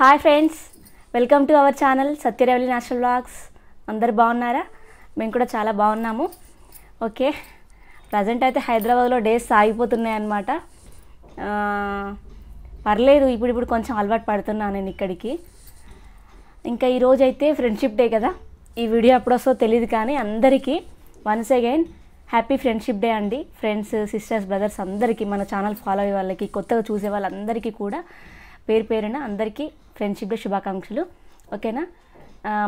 Hi friends welcome to our channel Satyaravali national blogs అందరు బాగున్నారా? మేము కూడా చాలా బాగున్నాము. ఓకే. ప్రజెంట్ అయితే హైదరాబాద్లో డేస్ సాగిపోతున్నాయి అన్నమాట. పర్లేదు ఇప్పుడు ఇప్పుడు కొంచెం అలవాటు పడుతున్నాను నేను ఇక్కడికి. ఇంకా ఈరోజు అయితే ఫ్రెండ్షిప్ డే కదా. ఈ వీడియో అప్పుడు వస్తుందో తెలియదు కానీ అందరికీ once again happy friendship day అండి. ఫ్రెండ్స్ సిస్టర్స్ బ్రదర్స్ అందరికీ మన ఛానల్ ఫాలో అయ్యే వాళ్ళకి కొత్తగా చూసే వాళ్ళందరికీ కూడా పేరు పేరున అందరికీ ఫ్రెండ్షిప్లో శుభాకాంక్షలు. ఓకేనా?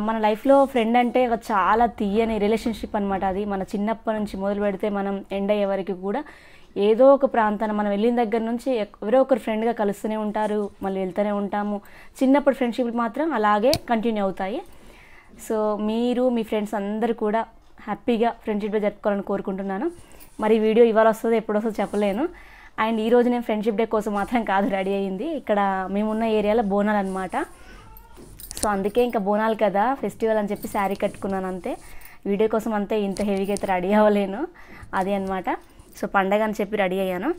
మన లైఫ్లో ఫ్రెండ్ అంటే ఒక చాలా తీయని రిలేషన్షిప్ అనమాట అది. మన చిన్నప్పటి నుంచి మొదలు పెడితే మనం ఎండ్ అయ్యే వరకు కూడా ఏదో ఒక ప్రాంతాన్ని మనం వెళ్ళిన దగ్గర నుంచి ఎవరో ఒకరు ఫ్రెండ్గా కలుస్తూనే ఉంటారు మళ్ళీ వెళ్తూనే ఉంటాము. చిన్నప్పుడు ఫ్రెండ్షిప్ మాత్రం అలాగే కంటిన్యూ అవుతాయి. సో మీరు మీ ఫ్రెండ్స్ అందరూ కూడా హ్యాపీగా ఫ్రెండ్షిప్లో జరుపుకోవాలని కోరుకుంటున్నాను. మరి వీడియో ఇవాళ వస్తుందో ఎప్పుడు వస్తుందో చెప్పలేను. అండ్ ఈరోజు నేను ఫ్రెండ్షిప్ డే కోసం మాత్రం కాదు రెడీ అయ్యింది. ఇక్కడ మేమున్న ఏరియాలో బోనాలు అనమాట సో అందుకే ఇంకా బోనాలు కదా ఫెస్టివల్ అని చెప్పి శారీ కట్టుకున్నాను అంతే. వీడియో కోసం అంతే ఇంత హెవీగా అయితే రెడీ అవ్వలేను. అది అనమాట సో పండగ అని చెప్పి రెడీ అయ్యాను.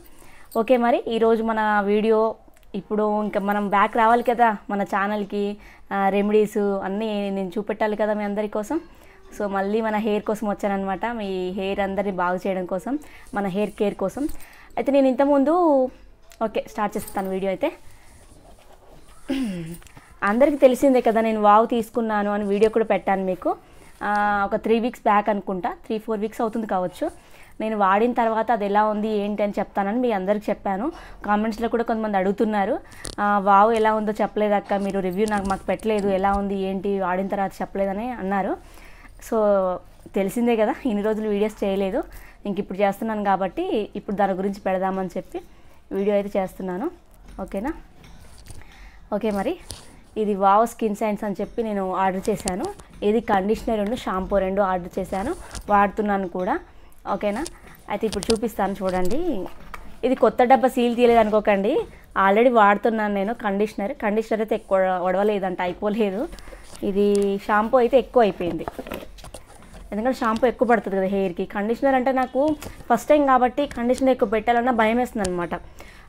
ఓకే మరి ఈరోజు మన వీడియో ఇప్పుడు ఇంకా మనం బ్యాక్ రావాలి కదా మన ఛానల్కి రెమెడీస్ అన్నీ నేను చూపెట్టాలి కదా మీ అందరి కోసం. సో మళ్ళీ మన హెయిర్ కోసం వచ్చానమాట మీ హెయిర్ అందరినీ బాగు చేయడం కోసం మన హెయిర్ కేర్ కోసం. అయితే నేను ఇంతకుముందు ఓకే స్టార్ట్ చేస్తాను వీడియో అయితే. అందరికీ తెలిసిందే కదా నేను వావ్ తీసుకున్నాను అని వీడియో కూడా పెట్టాను మీకు. ఒక త్రీ వీక్స్ బ్యాక్ అనుకుంటా త్రీ ఫోర్ వీక్స్ అవుతుంది కావచ్చు. నేను వాడిన తర్వాత అది ఎలా ఉంది ఏంటి అని చెప్తానని మీ అందరికి చెప్పాను. కామెంట్స్లో కూడా కొంతమంది అడుగుతున్నారు. వావ్ ఎలా ఉందో చెప్పలేదు అక్క మీరు రివ్యూ నాకు మాకు పెట్టలేదు ఎలా ఉంది ఏంటి వాడిన తర్వాత చెప్పలేదని అన్నారు. సో తెలిసిందే కదా ఇన్ని రోజులు వీడియోస్ చేయలేదు. ఇంక ఇప్పుడు చేస్తున్నాను కాబట్టి ఇప్పుడు దాని గురించి పెడదామని చెప్పి వీడియో అయితే చేస్తున్నాను. ఓకేనా? ఓకే మరి. ఇది వావ్ స్కిన్ సైన్స్ అని చెప్పి నేను ఆర్డర్ చేశాను. ఇది కండిషనర్ రెండు షాంపూ రెండు ఆర్డర్ చేశాను. వాడుతున్నాను కూడా. ఓకేనా? అయితే ఇప్పుడు చూపిస్తాను చూడండి. ఇది కొత్త డబ్బా సీల్ తీయలేదు అనుకోకండి. ఆల్రెడీ వాడుతున్నాను నేను కండిషనర్. కండిషనర్ అయితే ఎక్కువ వడవలేదంట అయిపోలేదు. ఇది షాంపూ అయితే ఎక్కువ అయిపోయింది. ఎందుకంటే షాంపూ ఎక్కువ పడుతుంది కదా హెయిర్కి. కండిషనర్ అంటే నాకు ఫస్ట్ టైం కాబట్టి కండిషనర్ ఎక్కువ పెట్టాలన్న భయం వేస్తుంది అనమాట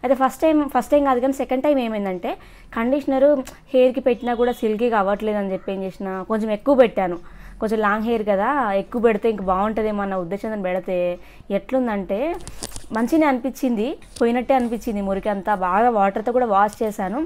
అయితే ఫస్ట్ టైం ఫస్ట్ టైం కాదు కానీ సెకండ్ టైం ఏమైందంటే కండిషనరు హెయిర్కి పెట్టినా కూడా సిల్కీగా అవ్వట్లేదు అని చెప్పి ఏం చేసిన కొంచెం ఎక్కువ పెట్టాను. కొంచెం లాంగ్ హెయిర్ కదా ఎక్కువ పెడితే ఇంక బాగుంటుందేమో అన్న ఉద్దేశంతో పెడితే ఎట్లుందంటే మంచిగా అనిపించింది పోయినట్టే అనిపించింది మురికి అంతా. బాగా వాటర్తో కూడా వాష్ చేశాను.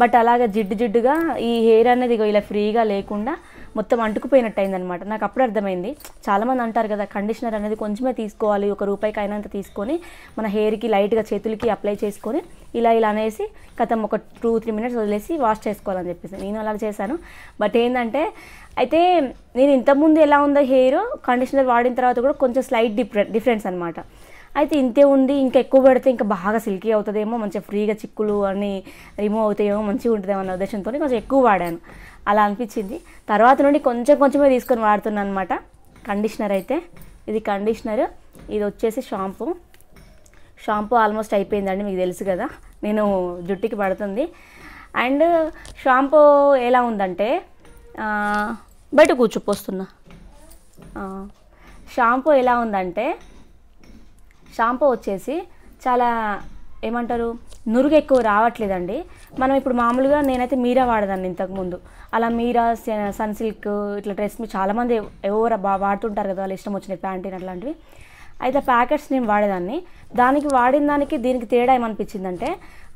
బట్ అలాగే జిడ్డు జిడ్డుగా ఈ హెయిర్ అనేది ఇలా ఫ్రీగా లేకుండా మొత్తం అంటుకుపోయినట్టు అయిందనమాట నాకు అప్పుడు అర్థమైంది. చాలామంది అంటారు కదా కండిషనర్ అనేది కొంచెమే తీసుకోవాలి ఒక రూపాయికి అయినంత తీసుకొని మన హెయిర్కి లైట్గా చేతులకి అప్లై చేసుకొని ఇలా ఇలా అనేసి కథం ఒక టూ త్రీ మినిట్స్ వదిలేసి వాష్ చేసుకోవాలని చెప్పేసి నేను అలా చేశాను. బట్ ఏంటంటే అయితే నేను ఇంతకుముందు ఎలా ఉందో హెయిర్ కండిషనర్ వాడిన తర్వాత కూడా కొంచెం స్లైట్ డిఫరెంట్ డిఫరెన్స్ అనమాట అయితే ఇంతే ఉంది ఇంకా ఎక్కువ పెడితే ఇంకా బాగా సిల్కీ అవుతుందేమో మంచిగా ఫ్రీగా చిక్కులు అన్నీ రిమూవ్ అవుతాయేమో మంచిగా ఉంటుందేమో అన్న ఉద్దేశంతో కొంచెం ఎక్కువ వాడాను. అలా అనిపించింది. తర్వాత నుండి కొంచెం కొంచెమే తీసుకొని వాడుతున్నాను అనమాట కండిషనర్ అయితే ఇది కండిషనర్ ఇది వచ్చేసి షాంపూ. షాంపూ ఆల్మోస్ట్ అయిపోయిందండి మీకు తెలుసు కదా. నేను జుట్టుకి పడుతుంది. అండ్ షాంపూ ఎలా ఉందంటే బయట కూర్చోపోస్తున్నా. షాంపూ ఎలా ఉందంటే షాంపూ వచ్చేసి చాలా ఏమంటారు? నురుగు ఎక్కువ రావట్లేదండి. మనం ఇప్పుడు మామూలుగా నేనైతే మీరా వాడదాన్ని ఇంతకుముందు అలా మీరా సన్ సిల్క్ ఇట్లా డ్రెస్ మీ చాలామంది ఎవరు బా వాడుతుంటారు కదా వాళ్ళు ఇష్టం వచ్చినాయి ప్యాంటీన్ అట్లాంటివి. అయితే ప్యాకెట్స్ నేను వాడేదాన్ని. దానికి వాడిన దానికి దీనికి తేడా ఏమనిపించిందంటే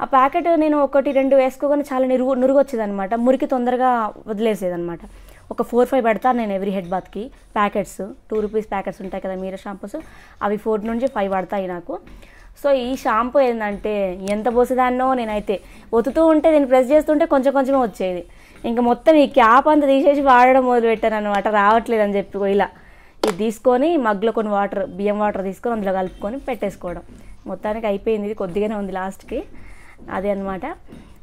ఆ ప్యాకెట్ నేను ఒకటి రెండు వేసుకోగానే చాలా నిరుగు నురుగు వచ్చేదనమాట మురికి తొందరగా వదిలేసేదనమాట ఒక ఫోర్ ఫైవ్ పెడతాను నేను ఎవ్రీ హెడ్ బాత్కి. ప్యాకెట్స్ టూ రూపీస్ ప్యాకెట్స్ ఉంటాయి కదా మీరే షాంపూస్. అవి ఫోర్ నుంచి ఫైవ్ పడతాయి నాకు. సో ఈ షాంపూ ఏంటంటే ఎంత పోసేదాన్నో నేనైతే ఒత్తుతూ ఉంటే నేను ప్రెస్ చేస్తుంటే కొంచెం కొంచెమే వచ్చేది. ఇంకా మొత్తం ఈ క్యాప్ అంతా తీసేసి వాడడం మొదలుపెట్టాను అనమాట రావట్లేదని చెప్పి ఇలా. ఇది తీసుకొని మగ్గులో కొన్ని వాటర్ బియ్యం వాటర్ తీసుకొని అందులో కలుపుకొని పెట్టేసుకోవడం. మొత్తానికి అయిపోయింది ఇది కొద్దిగానే ఉంది లాస్ట్కి అదే అనమాట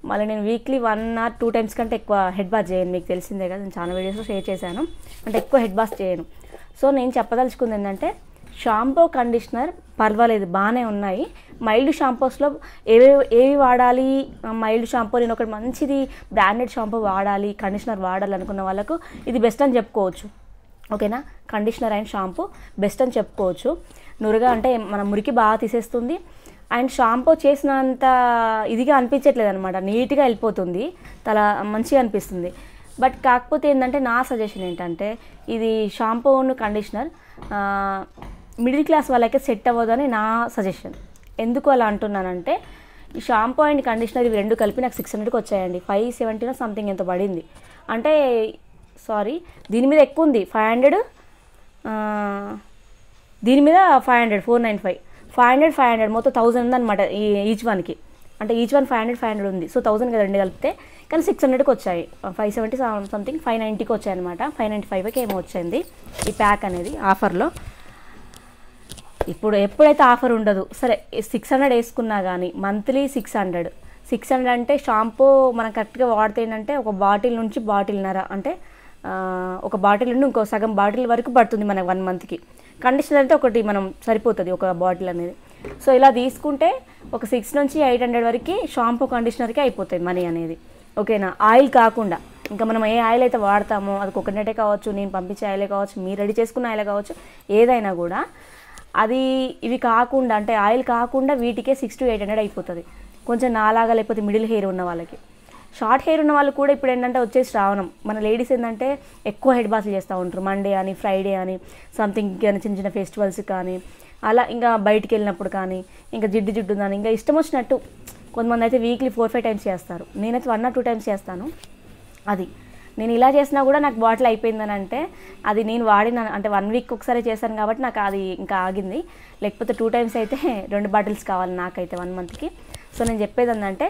మళ్ళీ నేను weekly one or two times కంటే ఎక్కువ హెడ్ బాత్ చేయను మీకు తెలిసిందే కదా. నేను చాలా వీడియోస్లో షేర్ చేశాను. అంటే ఎక్కువ హెడ్ బాత్ చేయను. సో నేను చెప్పదలుచుకుంది ఏంటంటే షాంపూ కండిషనర్ పర్వాలేదు బాగానే ఉన్నాయి. మైల్డ్ షాంపూస్లో ఏవి ఏవి వాడాలి? మైల్డ్ షాంపూ నేను ఒకటి మంచిది బ్రాండెడ్ షాంపూ వాడాలి కండిషనర్ వాడాలి అనుకున్న వాళ్ళకు ఇది బెస్ట్ అని చెప్పుకోవచ్చు. ఓకేనా? కండిషనర్ అండ్ షాంపూ బెస్ట్ అని చెప్పుకోవచ్చు. నురుగా అంటే మన మురికి బాగా తీసేస్తుంది. అండ్ షాంపూ చేసినంత ఇదిగా అనిపించట్లేదు అనమాట నీట్గా వెళ్ళిపోతుంది. తల మంచిగా అనిపిస్తుంది. బట్ కాకపోతే ఏంటంటే నా సజెషన్ ఏంటంటే ఇది షాంపూను కండిషనర్ మిడిల్ క్లాస్ వాళ్ళకి సెట్ అవ్వదని నా సజెషన్. ఎందుకు అలా అంటున్నానంటే ఈ షాంపూ అండ్ కండిషనర్ ఇవి రెండు కలిపి నాకు సిక్స్ హండ్రెడ్కి వచ్చాయండి. ఫైవ్ సెవెంటీనో సంథింగ్ ఎంత పడింది. అంటే సారీ దీని మీద ఎక్కువ ఉంది. ఫైవ్ హండ్రెడ్ దీని మీద five hundred four nine five five hundred five hundred మొత్తం థౌసండ్ ఉందన్నమాట ఈ ఈచ్ వన్కి అంటే each one five hundred five hundred ఉంది. సో థౌసండ్ కదా రెండు కలిపితే కానీ సిక్స్ హండ్రెడ్కి వచ్చాయి. ఫైవ్ సెవెంటీ సంథింగ్ ఫైవ్ నైంటీకి వచ్చాయి అనమాట ఫైవ్ నైంటీ ఫైవ్కి ఏమో వచ్చింది ఈ ప్యాక్ అనేది ఆఫర్లో ఇప్పుడు ఎప్పుడైతే ఆఫర్ ఉండదు సరే సిక్స్ హండ్రెడ్ వేసుకున్నా కానీ monthly six hundred. Six hundred అంటే షాంపూ మనం కరెక్ట్గా వాడితే ఏంటంటే ఒక బాటిల్ నుంచి బాటిల్నర అంటే ఒక బాటిల్ నుండి ఇంకో సగం బాటిల్ వరకు పడుతుంది మనకు వన్ మంత్కి. కండిషనర్ అయితే ఒకటి మనం సరిపోతుంది ఒక బాటిల్ అనేది. సో ఇలా తీసుకుంటే ఒక సిక్స్ నుంచి ఎయిట్ హండ్రెడ్ వరకు షాంపూ కండిషనర్కి అయిపోతాయి మనీ అనేది. ఓకేనా? ఆయిల్ కాకుండా ఇంకా మనం ఏ ఆయిల్ అయితే వాడతామో అది కోకోనటే కావచ్చు నేను పంపించే ఆయిలే కావచ్చు మీరు రెడీ చేసుకున్న ఆయిలే కావచ్చు ఏదైనా కూడా అది ఇవి కాకుండా అంటే ఆయిల్ కాకుండా వీటికే సిక్స్ టు ఎయిట్ హండ్రెడ్ అయిపోతుంది. కొంచెం నాలాగా లేకపోతే మిడిల్ హెయిర్ ఉన్న వాళ్ళకి. షార్ట్ హెయిర్ ఉన్న వాళ్ళు కూడా ఇప్పుడు ఏంటంటే వచ్చేసి శ్రావణం. మన లేడీస్ ఏంటంటే ఎక్కువ హెడ్ బాత్లు చేస్తూ ఉంటారు. మండే అని ఫ్రైడే అని సంథింగ్ కానీ చిన్న చిన్న ఫెస్టివల్స్ కానీ అలా ఇంకా బయటికి వెళ్ళినప్పుడు కానీ ఇంకా జిడ్డు జిడ్డు కానీ ఇంకా ఇష్టం వచ్చినట్టు కొంతమంది అయితే వీక్లీ ఫోర్ ఫైవ్ టైమ్స్ చేస్తారు. నేనైతే వన్ ఆర్ టూ టైమ్స్ చేస్తాను. అది. నేను ఇలా చేసినా కూడా నాకు బాటిల్ అయిపోయిందని అంటే అది నేను వాడిన అంటే వన్ వీక్ ఒకసారి చేశాను కాబట్టి నాకు అది ఇంకా ఆగింది. లేకపోతే టూ టైమ్స్ అయితే రెండు బాటిల్స్ కావాలి నాకైతే వన్ మంత్కి. సో నేను చెప్పేది ఏంటంటే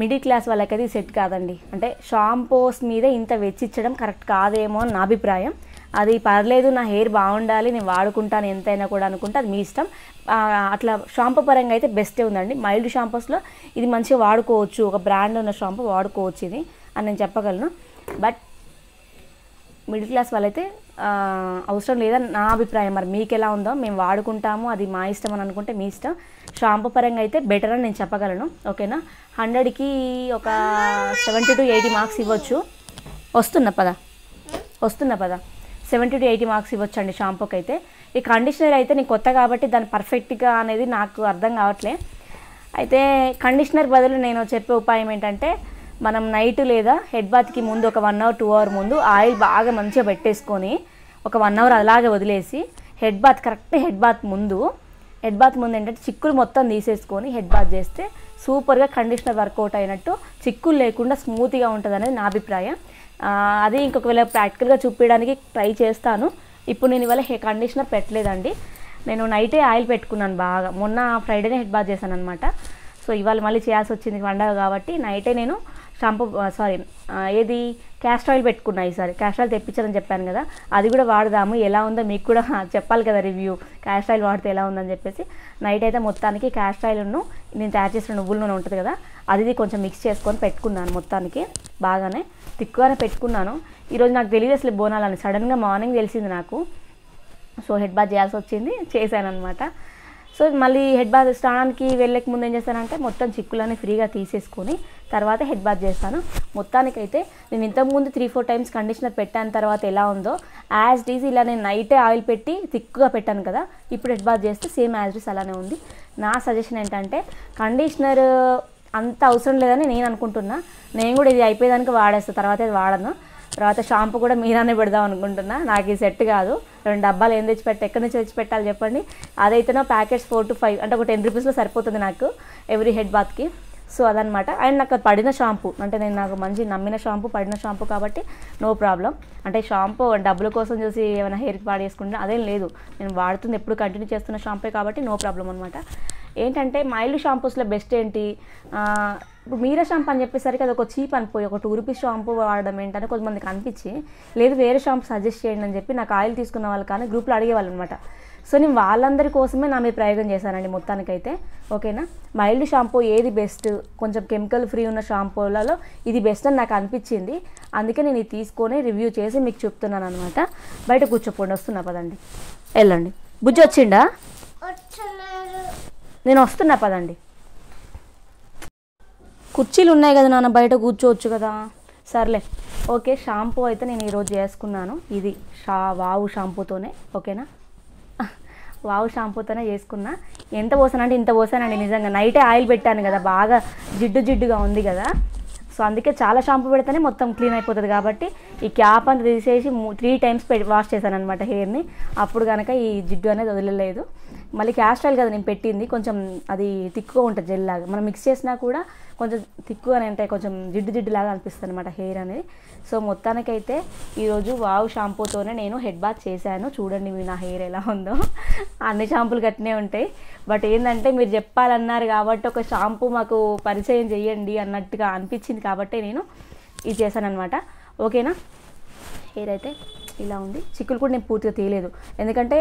మిడిల్ క్లాస్ వాళ్ళకైతే ఇది సెట్ కాదండి. అంటే షాంపూస్ మీదే ఇంత వెచ్చిచ్చడం కరెక్ట్ కాదేమో అని నా అభిప్రాయం. అది పర్లేదు నా హెయిర్ బాగుండాలి నేను వాడుకుంటాను ఎంతైనా కూడా అనుకుంటే అది మీ ఇష్టం. అట్లా షాంపూ పరంగా అయితే బెస్టే ఉందండి. మైల్డ్ షాంపూస్లో ఇది మంచిగా వాడుకోవచ్చు. ఒక బ్రాండ్ ఉన్న షాంపూ వాడుకోవచ్చు ఇది అని నేను చెప్పగలను. బట్ మిడిల్ క్లాస్ వాళ్ళైతే అవసరం లేదని నా అభిప్రాయం. మరి మీకు ఎలా ఉందో మేము వాడుకుంటాము. అది మా ఇష్టం అని అనుకుంటే మీ ఇష్టం. షాంపూ పరంగా అయితే బెటర్ అని నేను చెప్పగలను. ఓకేనా? హండ్రెడ్కి ఒక సెవెంటీ టు ఎయిటీ మార్క్స్ ఇవ్వచ్చు. వస్తున్న పద. వస్తున్నా పద. సెవెంటీ టు ఎయిటీ మార్క్స్ ఇవ్వచ్చు అండి షాంపూకి అయితే ఈ కండిషనర్ అయితే నేను కొత్త కాబట్టి దాని పర్ఫెక్ట్గా అనేది నాకు అర్థం కావట్లే. అయితే కండిషనర్ బదులు నేను చెప్పే ఉపాయం ఏంటంటే మనం నైట్ లేదా హెడ్ బాత్కి ముందు ఒక వన్ అవర్ టూ అవర్ ముందు ఆయిల్ బాగా మంచిగా పెట్టేసుకొని ఒక వన్ అవర్ అలాగే వదిలేసి head bath correct head bath ముందు హెడ్ బాత్ ముందు ఏంటంటే చిక్కులు మొత్తం తీసేసుకొని హెడ్ బాత్ చేస్తే సూపర్గా కండిషనర్ వర్కౌట్ అయినట్టు చిక్కులు లేకుండా స్మూత్గా ఉంటుంది అనేది నా అభిప్రాయం. అది ఇంకొకవేళ ప్రాక్టికల్గా చూపించడానికి ట్రై చేస్తాను. ఇప్పుడు నేను ఇవాళ హె కండిషనర్ పెట్టలేదండి. నేను నైటే ఆయిల్ పెట్టుకున్నాను బాగా. మొన్న ఫ్రైడేనే హెడ్ బాత్ చేశాను అనమాట సో ఇవాళ మళ్ళీ చేయాల్సి వచ్చింది పండగ కాబట్టి నైటే నేను షాంపూ సారీ ఏది క్యాస్టర్ ఆయిల్ పెట్టుకున్నా ఈసారి. క్యాస్టర్ ఆయిల్ తెప్పించారని చెప్పాను కదా అది కూడా వాడదాము. ఎలా ఉందో మీకు కూడా చెప్పాలి కదా రివ్యూ. క్యాస్టర్ ఆయిల్ వాడితే ఎలా ఉందని చెప్పేసి. నైట్ అయితే మొత్తానికి క్యాస్టర్ ఆయిల్ను నేను తయారు చేసిన నువ్వుల నూనె ఉంటుంది కదా అది ఇది కొంచెం మిక్స్ చేసుకొని పెట్టుకున్నాను మొత్తానికి బాగానే. తిక్కుగానే పెట్టుకున్నాను. ఈరోజు నాకు తెలియదు అసలు బోనాలని. సడన్గా మార్నింగ్ తెలిసింది నాకు. సో హెడ్ బాత్ చేయాల్సి వచ్చింది. చేశాను అనమాట సో మళ్ళీ హెడ్ బాత్ స్నానానికి వెళ్ళక ముందు ఏం చేస్తానంటే మొత్తం చిక్కులని ఫ్రీగా తీసేసుకొని తర్వాత హెడ్ బాత్ చేస్తాను. మొత్తానికైతే నేను ఇంతకుముందు త్రీ ఫోర్ టైమ్స్ కండిషనర్ పెట్టాను తర్వాత ఎలా ఉందో యాజ్ డీజ్ ఇలా నేను నైటే ఆయిల్ పెట్టి థిక్గా పెట్టాను కదా ఇప్పుడు హెడ్ బాత్ చేస్తే సేమ్ యాజ్ డీస్ అలానే ఉంది. నా సజెషన్ ఏంటంటే కండిషనర్ అంత అవసరం లేదని నేను అనుకుంటున్నా. నేను కూడా ఇది అయిపోయేదానికి వాడేస్తాను తర్వాత ఇది వాడను. తర్వాత షాంపూ కూడా మీరానే పెడదాం అనుకుంటున్నా. నాకు ఈ సెట్ కాదు. రెండు డబ్బాలు ఏం తెచ్చిపెట్టి ఎక్కడి నుంచి తెచ్చి పెట్టాలి చెప్పండి. అదైతేనో ప్యాకెట్స్ ఫోర్ టు ఫైవ్ అంటే ఒక టెన్ రూపీస్లో సరిపోతుంది నాకు ఎవ్రీ హెడ్ బాత్కి. సో అదనమాట అండ్ నాకు పడిన షాంపూ అంటే నేను నాకు మంచి నమ్మిన షాంపూ పడిన షాంపూ కాబట్టి నో ప్రాబ్లం. అంటే షాంపూ డబ్బుల కోసం చూసి ఏమైనా హెయిర్కి పాడేసుకుంటే అదేం లేదు. నేను వాడుతుంది ఎప్పుడు కంటిన్యూ చేస్తున్న షాంపే కాబట్టి నో ప్రాబ్లం అనమాట ఏంటంటే మైల్డ్ షాంపూస్లో బెస్ట్ ఏంటి? ఇప్పుడు మీరా షాంపూ అని చెప్పేసరికి అది ఒక చీప్ అనిపోయి ఒక టూ రూపీస్ షాంపూ వాడడం ఏంటని కొంతమందికి అనిపించి లేదు వేరే షాంపూ సజెస్ట్ చేయండి అని చెప్పి నాకు ఆయిల్ తీసుకున్న వాళ్ళు కానీ గ్రూప్లో అడిగేవాళ్ళు అనమాట సో నేను వాళ్ళందరి కోసమే నా మీద ప్రయోగం చేశానండి మొత్తానికైతే. ఓకేనా? మైల్డ్ షాంపూ ఏది బెస్ట్? కొంచెం కెమికల్ ఫ్రీ ఉన్న షాంపూలలో ఇది బెస్ట్ అని నాకు అనిపించింది. అందుకే నేను ఇది తీసుకొని రివ్యూ చేసి మీకు చెప్తున్నాను అనమాట బయట కూర్చోపోండి వస్తున్నా పదండి. వెళ్ళండి. బుజ్జి వచ్చిండా? నేను వస్తున్నా పదండి. కుర్చీలు ఉన్నాయి కదా నాన్న బయట కూర్చోవచ్చు కదా. సర్లే. ఓకే షాంపూ అయితే నేను ఈరోజు చేసుకున్నాను. ఇది షా వావు షాంపూతోనే ఓకేనా? వావు షాంపూతోనే చేసుకున్నా. ఎంత పోసానంటే ఇంత పోసానండి నిజంగా. నైటే ఆయిల్ పెట్టాను కదా బాగా జిడ్డు జిడ్డుగా ఉంది కదా. సో అందుకే చాలా షాంపూ పెడితేనే మొత్తం క్లీన్ అయిపోతుంది కాబట్టి ఈ క్యాప్ అంతా తీసేసి త్రీ టైమ్స్ వాష్ చేశాను అనమాట హెయిర్ని. అప్పుడు కనుక ఈ జిడ్డు అనేది వదిలేదు మళ్ళీ క్యాస్టర్ ఆయిల్ కదా నేను పెట్టింది. కొంచెం అది తిక్కుగా ఉంటుంది జెల్ లాగా. మనం మిక్స్ చేసినా కూడా కొంచెం తిక్కుగానే ఉంటాయి. కొంచెం జిడ్డు జిడ్డు లాగా అనిపిస్తుంది అనమాట హెయిర్ అనేది. సో మొత్తానికైతే ఈరోజు వావ్ షాంపూతోనే నేను హెడ్ బాత్ చేశాను. చూడండి మీ నా హెయిర్ ఎలా ఉందో. అన్ని షాంపూలు గట్టినే ఉంటాయి. బట్ ఏంటంటే మీరు చెప్పాలన్నారు కాబట్టి ఒక షాంపూ మాకు పరిచయం చేయండి అన్నట్టుగా అనిపించింది కాబట్టి నేను ఇది చేశాను అనమాట ఓకేనా? హెయిర్ అయితే ఇలా ఉంది. చిక్కులు కూడా నేను పూర్తిగా తీయలేదు. ఎందుకంటే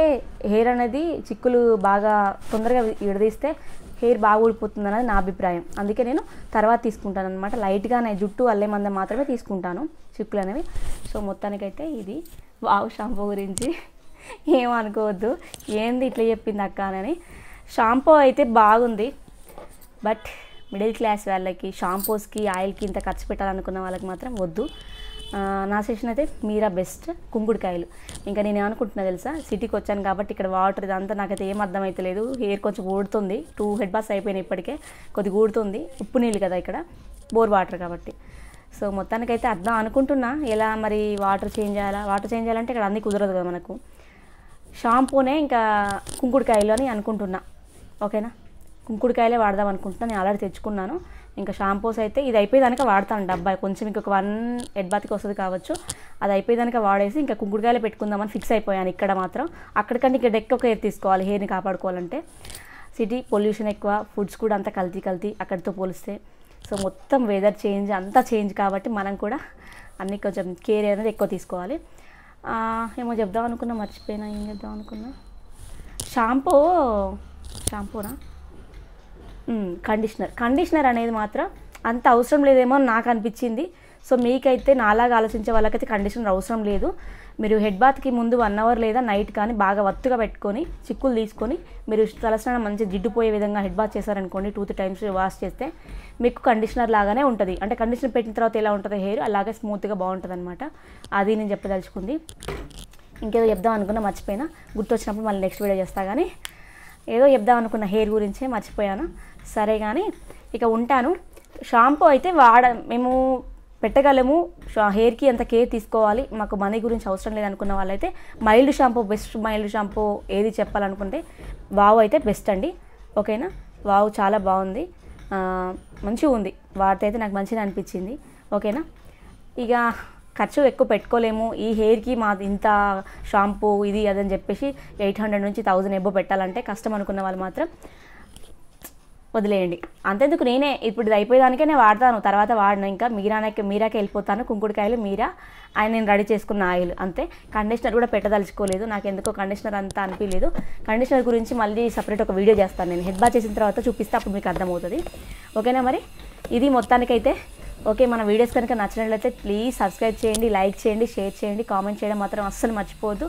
హెయిర్ అనేది చిక్కులు బాగా తొందరగా విడదీస్తే హెయిర్ బాగా ఊడిపోతుంది అనేది నా అభిప్రాయం. అందుకే నేను తర్వాత తీసుకుంటాను అనమాట లైట్గానే జుట్టు అల్లే మంద మాత్రమే తీసుకుంటాను చిక్కులు అనేవి. సో మొత్తానికైతే ఇది. వావ్ షాంపూ గురించి ఏమనుకోవద్దు ఏంది ఇట్లా చెప్పింది అక్క అని. షాంపూ అయితే బాగుంది. బట్ మిడిల్ క్లాస్ వాళ్ళకి షాంపూస్కి ఆయిల్కి ఇంత ఖర్చు పెట్టాలనుకున్న వాళ్ళకి మాత్రం వద్దు. నా సెషన్ అయితే మీరా బెస్ట్ కుంకుడుకాయలు ఇంకా నేను ఏమనుకుంటున్నా తెలుసా? సిటీకి వచ్చాను కాబట్టి ఇక్కడ వాటర్ ఇదంతా నాకైతే ఏం అర్థమవుతలేదు హెయిర్ కొంచెం ఊడుతుంది. టూ హెడ్ బాస్ అయిపోయినాయి ఇప్పటికే. కొద్దిగా ఊడుతుంది. ఉప్పు నీళ్ళు కదా ఇక్కడ. బోర్ వాటర్ కాబట్టి. సో మొత్తానికైతే అర్థం అనుకుంటున్నా. ఎలా మరి వాటర్ చేంజ్ చేయాలా? వాటర్ చేంజ్ చేయాలంటే ఇక్కడ అన్నీ కుదరదు కదా మనకు. షాంపూనే ఇంకా కుంకుడుకాయలు అని అనుకుంటున్నా. ఓకేనా కుంకుడుకాయలే వాడదాం అనుకుంటున్నా. నేను ఆల్రెడీ తెచ్చుకున్నాను. ఇంకా షాంపూస్ అయితే ఇది అయిపోయేదానికి వాడతాను డబ్బా కొంచెం ఇంకొక వన్ ఎడ్బాతికి వస్తుంది కావచ్చు. అది అయిపోయేదానికి వాడేసి ఇంకా కుంకుడుకాయలే పెట్టుకుందామని ఫిక్స్ అయిపోయాను ఇక్కడ మాత్రం. అక్కడికంటే ఇక్కడ ఎక్కువ కేర్ తీసుకోవాలి హెయిర్ని కాపాడుకోవాలంటే. సిటీ పొల్యూషన్ ఎక్కువ ఫుడ్స్ కూడా అంతా కల్తీ కల్తీ అక్కడితో పోలిస్తే. సో మొత్తం వెదర్ చేంజ్ అంతా చేంజ్ కాబట్టి మనం కూడా అన్ని కొంచెం కేర్ అనేది ఎక్కువ తీసుకోవాలి. ఏమో చెప్దాం అనుకున్నా మర్చిపోయినా ఏం చెప్దాం అనుకున్నా. షాంపూ షాంపూనా? కండిషనర్ కండిషనర్ అనేది మాత్రం అంత అవసరం లేదేమో నాకు అనిపించింది. సో మీకైతే నాలాగా ఆలోచించే వాళ్ళకైతే కండిషనర్ అవసరం లేదు. మీరు హెడ్ బాత్కి ముందు వన్ అవర్ లేదా నైట్ కానీ బాగా వత్తుగా పెట్టుకొని చిక్కులు తీసుకొని మీరు తలస్నానం మంచి జిడ్డుపోయే విధంగా హెడ్ బాత్ చేశారనుకోండి టూ త్రీ టైమ్స్ వాష్ చేస్తే మీకు కండిషనర్ లాగానే ఉంటుంది. అంటే కండిషనర్ పెట్టిన తర్వాత ఎలా ఉంటుంది హెయిర్ అలాగే స్మూత్గా బాగుంటుంది అనమాట అది నేను చెప్పదలుచుకుంది. ఇంకేదో చెప్దాం అనుకున్నా మర్చిపోయినా. గుర్తొచ్చినప్పుడు మళ్ళీ నెక్స్ట్ వీడియో చేస్తా కానీ ఏదో చెప్దాం అనుకున్న హెయిర్ గురించే మర్చిపోయాను. సరే కానీ ఇక ఉంటాను. షాంపూ అయితే వాడ మేము పెట్టగలము. షా- హెయిర్కి ఎంత కేర్ తీసుకోవాలి. మాకు మనీ గురించి అవసరం లేదనుకున్న వాళ్ళైతే mild shampoo best mild shampoo ఏది చెప్పాలనుకుంటే వావ్ అయితే బెస్ట్ అండి. ఓకేనా? వావ్ చాలా బాగుంది. మంచిగా ఉంది. వాడితే అయితే నాకు మంచిగా అనిపించింది. ఓకేనా? ఇక ఖర్చు ఎక్కువ పెట్టుకోలేము. ఈ హెయిర్కి మా ఇంత షాంపూ ఇది అదని చెప్పేసి ఎయిట్ హండ్రెడ్ నుంచి థౌజండ్ ఎబ్బో పెట్టాలంటే కష్టం అనుకున్న వాళ్ళు మాత్రం వదిలేయండి. అంతెందుకు నేనే ఇప్పుడు ఇది అయిపోయేదానికే నేను వాడతాను. తర్వాత వాడిన. ఇంకా మీరానకి మీరాకే వెళ్ళిపోతాను. కుంకుడుకాయలు మీరా. ఆయన నేను రెడీ చేసుకున్న ఆయిల్ అంతే. కండిషనర్ కూడా పెట్టదలుచుకోలేదు. నాకు ఎందుకో కండిషనర్ అంతా అనిపించలేదు కండిషనర్ గురించి మళ్ళీ సపరేట్ ఒక వీడియో చేస్తాను నేను. హెడ్ బాత్ చేసిన తర్వాత చూపిస్తే అప్పుడు మీకు అర్థమవుతుంది. ఓకేనా మరి? ఇది మొత్తానికైతే ఓకే మన వీడియోస్ కనుక నచ్చినట్లయితే ప్లీజ్ సబ్స్క్రైబ్ చేయండి లైక్ చేయండి షేర్ చేయండి కామెంట్ చేయడం మాత్రం అస్సలు మర్చిపోవద్దు.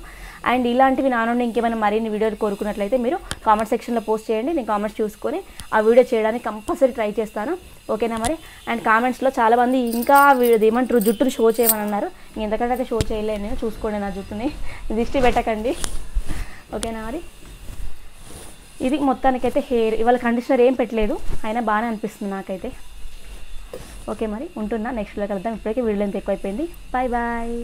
అండ్ ఇలాంటివి నా నుండి ఇంకేమైనా మరిన్ని వీడియోలు కోరుకున్నట్లయితే మీరు కామెంట్ సెక్షన్లో పోస్ట్ చేయండి నేను కామెంట్స్ చూసుకొని ఆ వీడియో చేయడానికి కంపల్సరీ ట్రై చేస్తాను. ఓకేనా మరి? అండ్ కామెంట్స్లో చాలామంది ఇంకా వీడియో ఏమంటారు జుట్టును షో చేయమని అన్నారు ఎంతకంటే అయితే షో చేయలేను నేను చూసుకోండి నా జుట్టుని. దిష్టి పెట్టకండి. ఓకేనా మరి? ఇది మొత్తానికైతే హెయిర్ ఇవాళ కండిషనర్ ఏం పెట్టలేదు అయినా బాగానే అనిపిస్తుంది నాకైతే. ఓకే మరి ఉంటున్నా. నెక్స్ట్ కలుద్దాం. ఇప్పటికే వీడియో ఎంత ఎక్కువైపోయింది. Bye bye